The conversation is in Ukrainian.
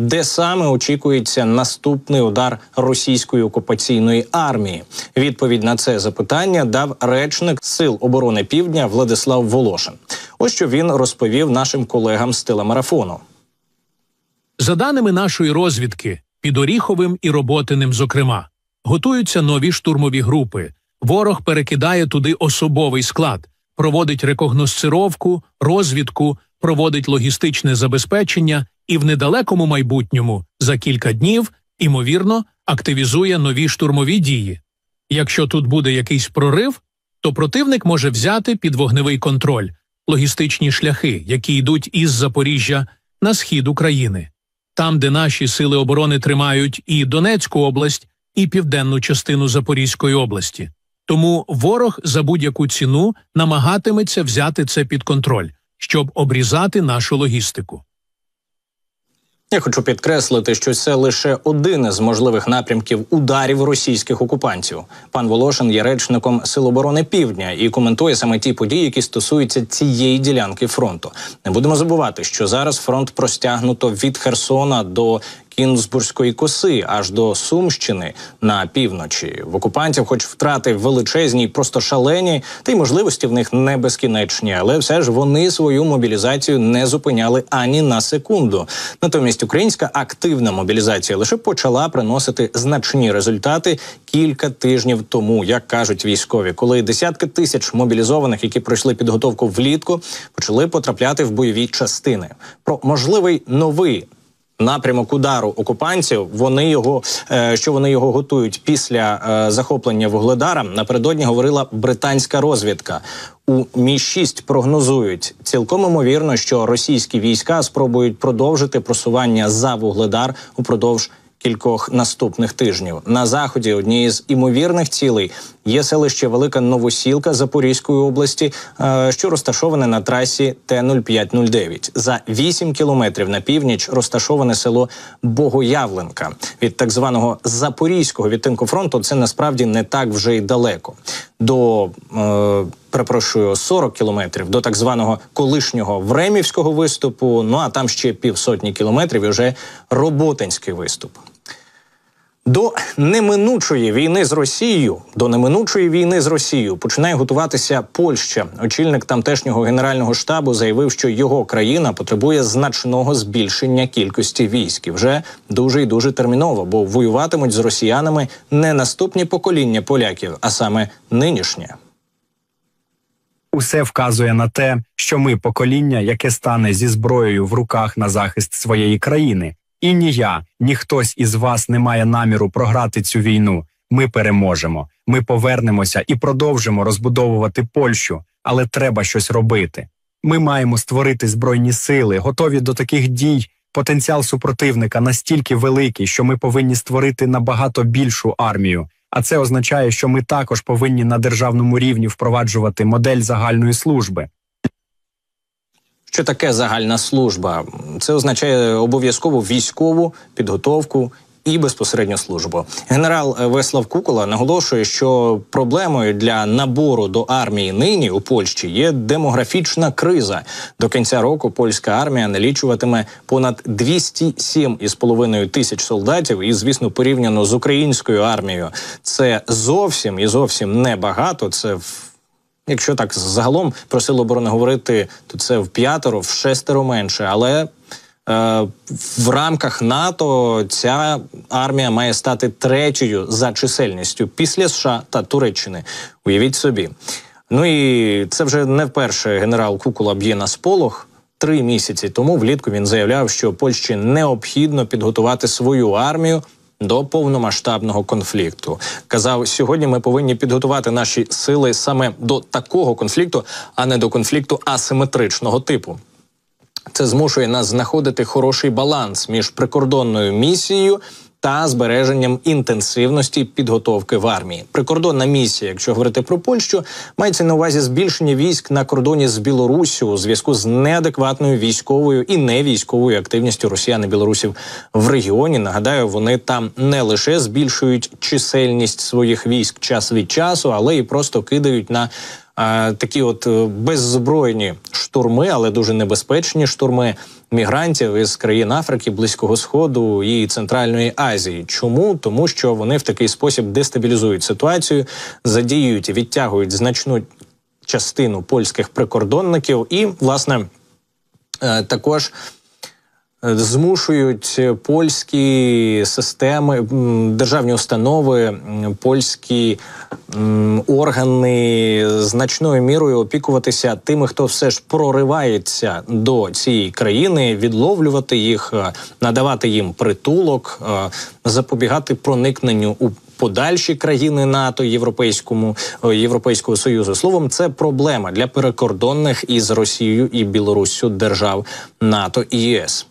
де саме очікується наступний удар російської окупаційної армії. Відповідь на це запитання дав речник Сил оборони Півдня Владислав Волошин. Ось що він розповів нашим колегам з телемарафону. За даними нашої розвідки, під Оріховим і Роботиним, зокрема, готуються нові штурмові групи. Ворог перекидає туди особовий склад, проводить рекогносцировку, розвідку, проводить логістичне забезпечення і в недалекому майбутньому за кілька днів, імовірно, активізує нові штурмові дії. Якщо тут буде якийсь прорив, то противник може взяти під вогневий контроль логістичні шляхи, які йдуть із Запоріжжя на схід України, там, де наші сили оборони тримають і Донецьку область, і південну частину Запорізької області. Тому ворог за будь-яку ціну намагатиметься взяти це під контроль, щоб обрізати нашу логістику. Я хочу підкреслити, що це лише один із можливих напрямків ударів російських окупантів. Пан Волошин є речником Сил оборони Півдня і коментує саме ті події, які стосуються цієї ділянки фронту. Не будемо забувати, що зараз фронт простягнуто від Херсона до Кінзбурзької коси аж до Сумщини на півночі. В окупантів, хоч втрати величезні, просто шалені, та й можливості в них не безкінечні, але все ж вони свою мобілізацію не зупиняли ані на секунду. Натомість українська активна мобілізація лише почала приносити значні результати кілька тижнів тому, як кажуть військові, коли десятки тисяч мобілізованих, які пройшли підготовку влітку, почали потрапляти в бойові частини. Про можливий новий напрямок удару окупантів. Вони його е, що вони його готують після е, захоплення вугледара. Напередодні говорила британська розвідка. У мі 6 прогнозують цілком імовірно, що російські війська спробують продовжити просування за вугледар упродовж кількох наступних тижнів. На заході однієї з імовірних цілей є селище Велика Новосілка Запорізької області, е, що розташоване на трасі Т-0509. За 8 кілометрів на північ розташоване село Богоявленка від так званого запорізького відтинку фронту. Це насправді не так вже й далеко. До е, перепрошую 40 кілометрів до так званого колишнього времівського виступу. Ну а там ще півсотні кілометрів. і Вже роботинський виступ. До неминучої війни з Росією до неминучої війни з Росією починає готуватися Польща. Очільник тамтешнього генерального штабу заявив, що його країна потребує значного збільшення кількості військ. І Вже дуже і дуже терміново, бо воюватимуть з росіянами не наступні покоління поляків, а саме нинішнє. Усе вказує на те, що ми покоління, яке стане зі зброєю в руках на захист своєї країни. І ні я, ні хтось із вас не має наміру програти цю війну. Ми переможемо. Ми повернемося і продовжимо розбудовувати Польщу, але треба щось робити. Ми маємо створити збройні сили, готові до таких дій. Потенціал супротивника настільки великий, що ми повинні створити набагато більшу армію. А це означає, що ми також повинні на державному рівні впроваджувати модель загальної служби. Що таке загальна служба? Це означає обов'язкову військову підготовку. І безпосередньо службу генерал Веслав Кукола наголошує, що проблемою для набору до армії нині у Польщі є демографічна криза. До кінця року польська армія налічуватиме понад 207,5 тисяч солдатів. І, звісно, порівняно з українською армією, це зовсім і зовсім небагато. Це в Якщо так загалом про силу оборони говорити, то це в п'ятеро, в шестеро менше. Але е, в рамках НАТО ця армія має стати третьою за чисельністю після США та Туреччини. Уявіть собі. Ну і це вже не вперше генерал Кукула б'є на сполох. Три місяці тому влітку він заявляв, що Польщі необхідно підготувати свою армію до повномасштабного конфлікту. Казав, сьогодні ми повинні підготувати наші сили саме до такого конфлікту, а не до конфлікту асиметричного типу. Це змушує нас знаходити хороший баланс між прикордонною місією та збереженням інтенсивності підготовки в армії. Прикордонна місія, якщо говорити про Польщу, мається на увазі збільшення військ на кордоні з Білоруссю у зв'язку з неадекватною військовою і невійськовою активністю Росіян і білорусів в регіоні. Нагадаю, вони там не лише збільшують чисельність своїх військ час від часу, але і просто кидають на такі от е, беззбройні штурми, але дуже небезпечні штурми мігрантів із країн Африки, Близького Сходу і Центральної Азії. Чому? Тому що вони в такий спосіб дестабілізують ситуацію, задіюють і відтягують значну частину польських прикордонників, і власне е, також змушують польські системи, державні установи, польські органи значною мірою опікуватися тими, хто все ж проривається до цієї країни, відловлювати їх, е, надавати їм притулок, е, запобігати проникненню у подальші країни НАТО, Європейському е, Європейського союзу. Словом, це проблема для перекордонних із Росією і Білоруссю держав НАТО і ЄС.